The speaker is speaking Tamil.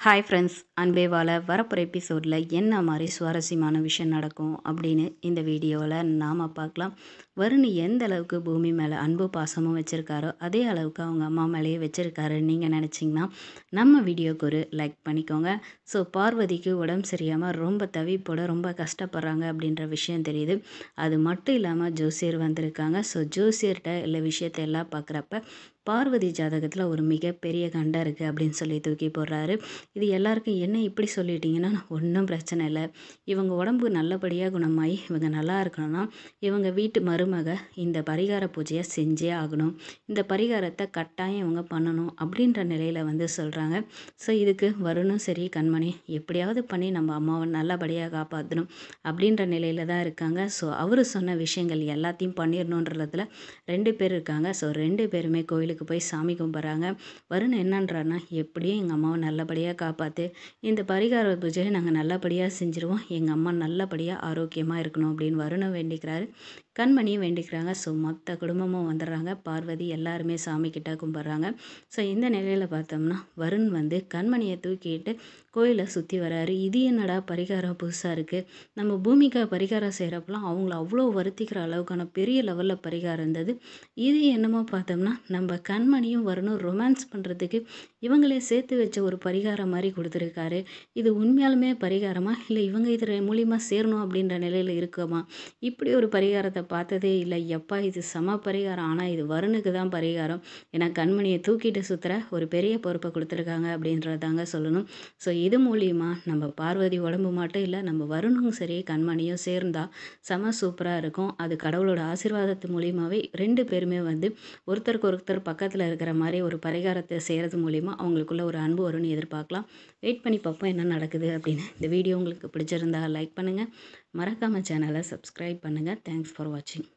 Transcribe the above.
ஹாய் ஃப்ரெண்ட்ஸ் அன்பேவால வரப்போகிற எபிசோடில் என்ன மாதிரி சுவாரஸ்யமான விஷயம் நடக்கும் அப்படின்னு இந்த வீடியோவில் நாம் பார்க்கலாம். வருண் எந்த அளவுக்கு பூமி மேலே அன்பு பாசமும் வச்சுருக்காரோ அதே அளவுக்கு அவங்க அம்மா மேலேயே வச்சுருக்காரு நீங்கள் நினச்சிங்கன்னா நம்ம வீடியோக்கு ஒரு லைக் பண்ணிக்கோங்க. ஸோ பார்வதிக்கு உடம்பு சரியாமல் ரொம்ப தவிப்போட ரொம்ப கஷ்டப்படுறாங்க அப்படின்ற விஷயம் தெரியுது. அது மட்டும் இல்லாமல் ஜோசியர் வந்திருக்காங்க. ஸோ ஜோசியர்கிட்ட இல்லை விஷயத்தை எல்லாம் பார்க்குறப்ப பார்வதி ஜாதகத்தில் ஒரு மிகப்பெரிய கண்டம் இருக்குது அப்படின்னு சொல்லி தூக்கி போடுறாரு. இது எல்லாருக்கும் என்ன இப்படி சொல்லிட்டீங்கன்னா ஒன்றும் பிரச்சனை இல்லை. இவங்க உடம்பு நல்லபடியாக குணமாகி இவங்க நல்லா இருக்கணும்னா இவங்க வீட்டு மருமக இந்த பரிகார பூஜையை செஞ்சே ஆகணும். இந்த பரிகாரத்தை கட்டாயம் இவங்க பண்ணணும் அப்படின்ற நிலையில் வந்து சொல்கிறாங்க ஸோ இதுக்கு வருணும் சரி கண்மணி எப்படியாவது பண்ணி நம்ம அம்மாவை நல்லபடியாக காப்பாற்றணும் அப்படின்ற நிலையில் தான் இருக்காங்க. ஸோ அவர் சொன்ன விஷயங்கள் எல்லாத்தையும் பண்ணிடணுன்றதுல ரெண்டு பேர் இருக்காங்க. ஸோ ரெண்டு பேருமே கோயிலுக்கு போய் சாமி கும்பிட்றாங்க வருண் என்னன்றாருன்னா எப்படியும் எங்கள் அம்மாவை நல்லபடியாக காப்பாற்று இந்த பரிகார பூஜையை நாங்கள் நல்லபடியாக செஞ்சுருவோம். எங்கள் அம்மா நல்லபடியாக ஆரோக்கியமாக இருக்கணும் அப்படின்னு வருணை வேண்டிக்கிறாரு. கண்மணியும் வேண்டிக்கிறாங்க. ஸோ மொத்த குடும்பமும் வந்துடுறாங்க. பார்வதி எல்லாருமே சாமி கும்பிட்றாங்க. ஸோ இந்த நிலையில் பார்த்தோம்னா வருண் வந்து கண்மணியை தூக்கிட்டு கோயிலை சுற்றி வராரு. இது என்னடா பரிகாரம் புதுசாக இருக்குது நம்ம பூமிக்கா பரிகாரம் செய்கிறப்பெல்லாம் அவங்கள அவ்வளோ வருத்திக்கிற அளவுக்கான பெரிய லெவலில் பரிகாரம் இருந்தது. இது என்னமோ பார்த்தோம்னா நம்ம கண்மணியும் வரணும் ரொமான்ஸ் பண்ணுறதுக்கு இவங்களே சேர்த்து வச்ச ஒரு பரிகாரம் மாதிரி கொடுத்துருக்காரு. இது உண்மையாலுமே பரிகாரமா? இல்லை இவங்க இதில் மூலியமாக சேரணும் அப்படின்ற நிலையில் இருக்குமா? இப்படி ஒரு பரிகாரத்தை பார்த்ததே இல்லை. எப்பா இது சம பரிகாரம். ஆனால் இது வருணுக்கு தான் பரிகாரம். ஏன்னா கண்மணியை தூக்கிட்டு சுற்றுற ஒரு பெரிய பொறுப்பை கொடுத்துருக்காங்க அப்படின்றதாங்க சொல்லணும். ஸோ இது மூலியமாக நம்ம பார்வதி உடம்பு மட்டும் இல்லை நம்ம வருணும் சரி கண்மணியும் சேர்ந்தால் செம சூப்பராக இருக்கும். அது கடவுளோட ஆசீர்வாதத்து மூலியமாகவே ரெண்டு பேருமே வந்து ஒருத்தருக்கு ஒருத்தர் பக்கத்தில் இருக்கிற மாதிரி ஒரு பரிகாரத்தை செய்கிறது மூலிமா அவங்களுக்குள்ள ஒரு அன்பு வரும்னு எதிர்பார்க்கலாம். வெயிட் பண்ணி பார்ப்போம் என்ன நடக்குது அப்படின்னு. இந்த வீடியோ உங்களுக்கு பிடிச்சிருந்தா லைக் பண்ணுங்கள் மறக்காமல் சேனலை சப்ஸ்கிரைப் பண்ணுங்கள் தேங்க்ஸ் ஃபார் வாட்சிங்